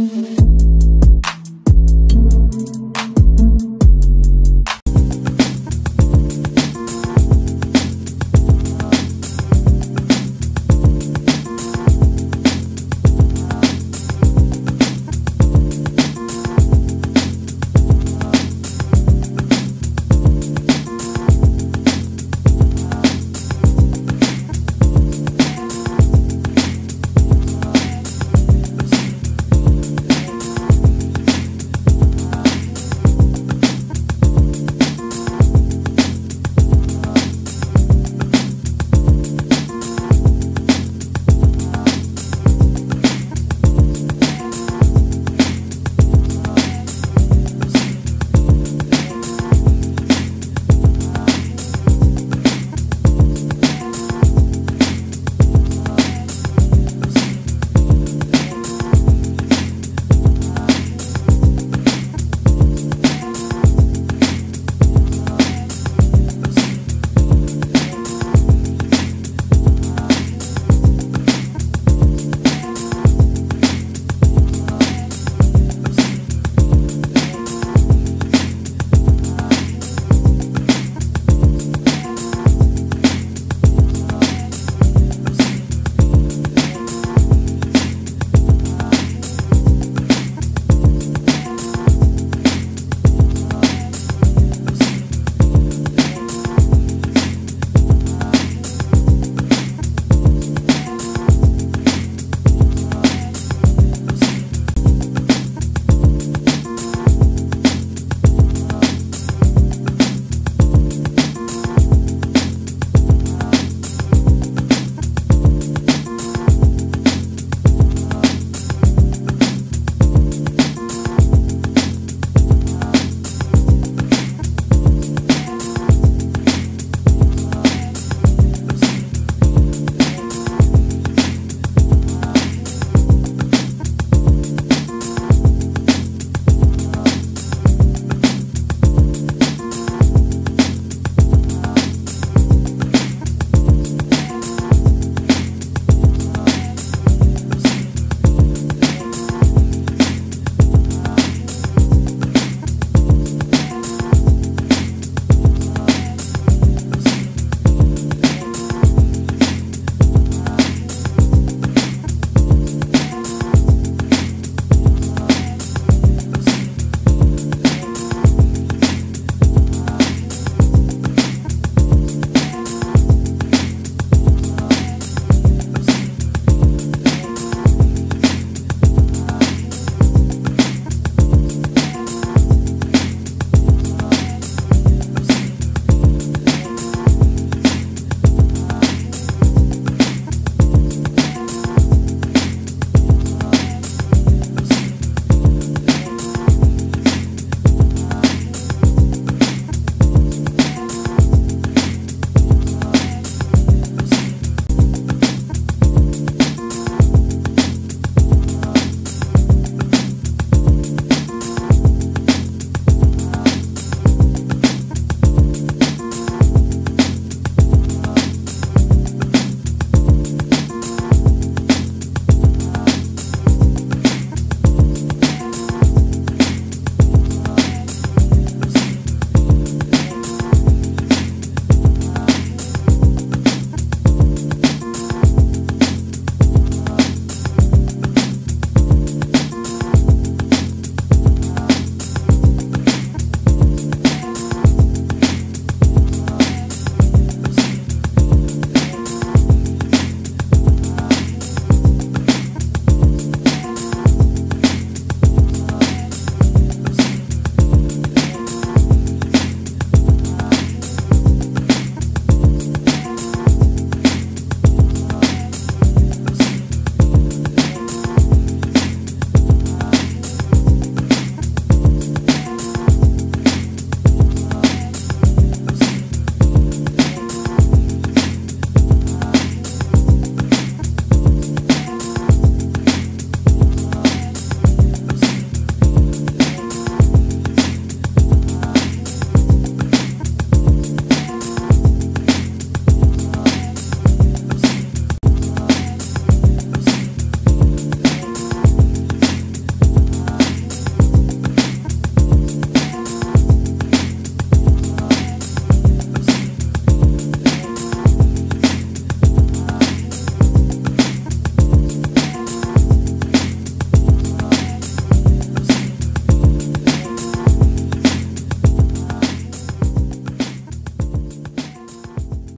Mm-hmm.